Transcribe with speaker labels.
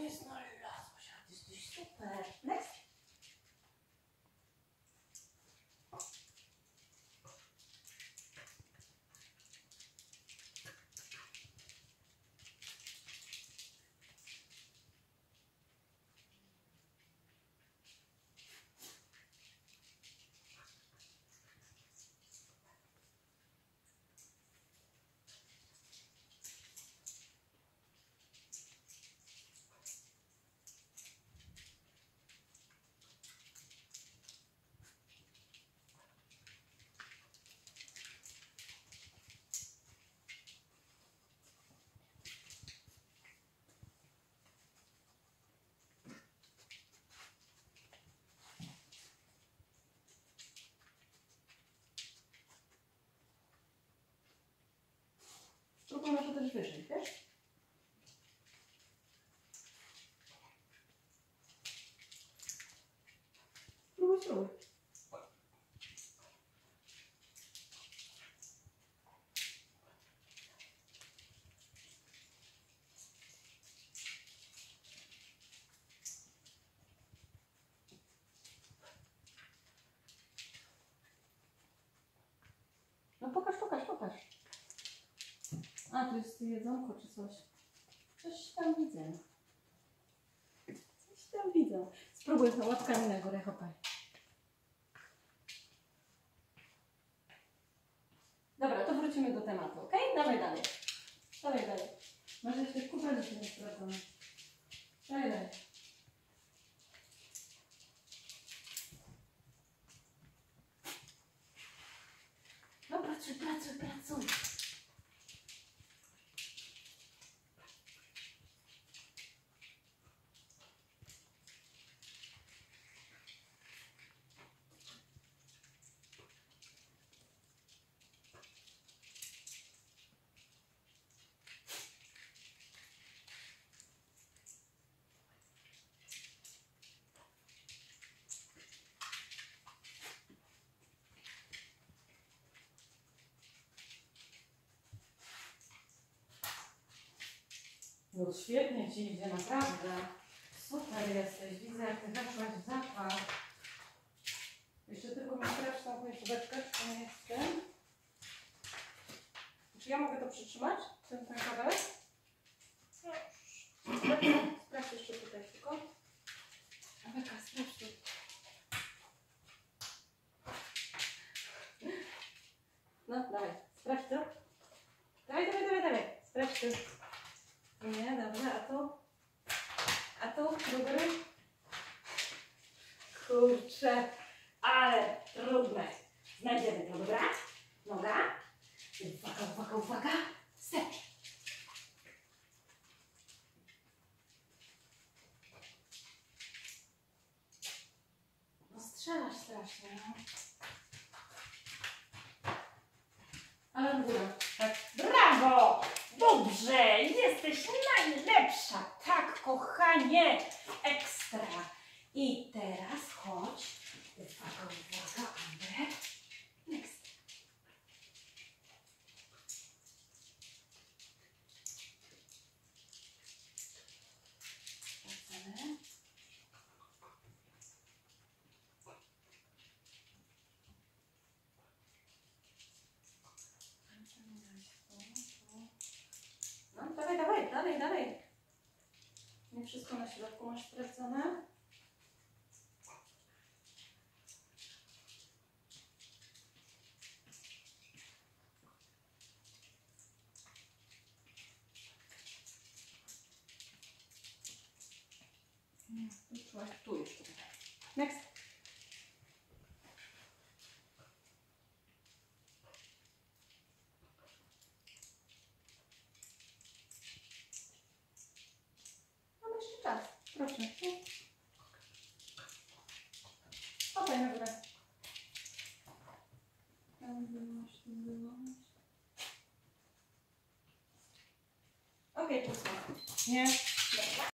Speaker 1: Please, no. Spróbuj może też wyżej, wiesz? Spróbuj, spróbuj. No pokaż, pokaż, pokaż. A, to jest jedzonko czy coś. Coś tam widzę. Coś tam widzę. Spróbuj to łapkami na górę, chopaj. Dobra, to wrócimy do tematu, ok? Dawaj dalej. Dawaj dalej. Masz jeszcze kupę rzeczy niesprawdzone. Dawaj dalej. No pracuj, pracuj, pracuj. No świetnie Ci idzie, naprawdę. Super jesteś. Widzę, jak Ty weszłaś w zapach. Jeszcze tylko mi sprawdź tą końcóweczkę, czy to nie jest ten. Czy ja mogę to przytrzymać? Ten, ten kabelek? Sprawdź jeszcze tutaj tylko. Aweka, sprawdź tu. No, dawaj. Sprawdź to. Dawaj, dawaj, dawaj, dawaj. Sprawdź to. Nie, dobra, a tu? A tu, do góry? Kurczę, ale trudne. Znajdziemy to, dobra? Noga. Uwaga, uwaga, uwaga. Stecz. No strzelasz strasznie, no. Ale w górę. Tak.
Speaker 2: Brawo! Dobrze! Jesteś najlepsza! Tak, kochanie! Ekstra!
Speaker 1: I teraz chodź. Uwaga, uwaga, Amber. Next. Wracamy. No, dawaj, dawaj, dalej, dalej. Nie wszystko na środku masz sprawdzone. Next. домашняя.